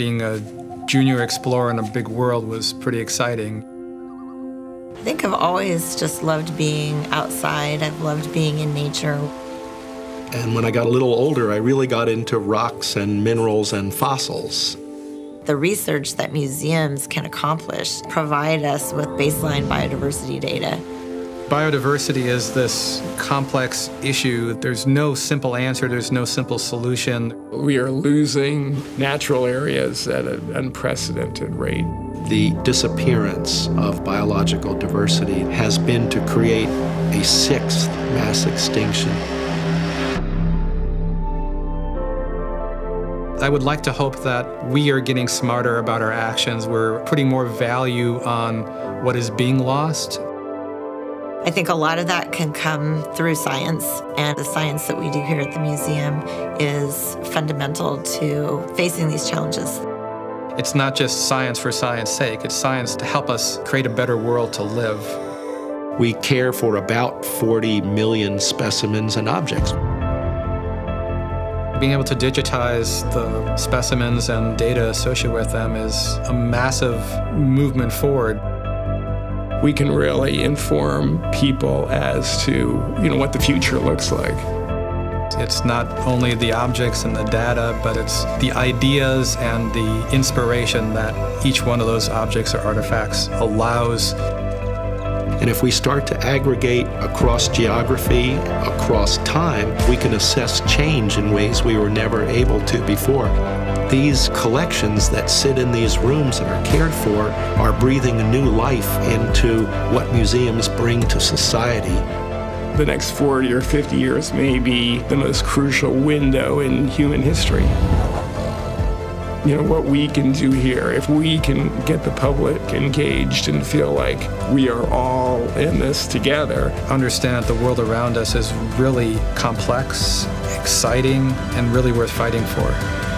being a junior explorer in a big world was pretty exciting. I think I've always just loved being outside. I've loved being in nature. And when I got a little older, I really got into rocks and minerals and fossils. The research that museums can accomplish provide us with baseline biodiversity data. Biodiversity is this complex issue. There's no simple answer, there's no simple solution. We are losing natural areas at an unprecedented rate. The disappearance of biological diversity has been to create a sixth mass extinction. I would like to hope that we are getting smarter about our actions. We're putting more value on what is being lost. I think a lot of that can come through science, and the science that we do here at the museum is fundamental to facing these challenges. It's not just science for science sake, it's science to help us create a better world to live. We care for about 40 million specimens and objects. Being able to digitize the specimens and data associated with them is a massive movement forward. We can really inform people as to, you know, what the future looks like. It's not only the objects and the data, but it's the ideas and the inspiration that each one of those objects or artifacts allows and if we start to aggregate across geography, across time, we can assess change in ways we were never able to before. These collections that sit in these rooms and are cared for are breathing a new life into what museums bring to society. The next 40 or 50 years may be the most crucial window in human history you know, what we can do here. If we can get the public engaged and feel like we are all in this together. Understand that the world around us is really complex, exciting, and really worth fighting for.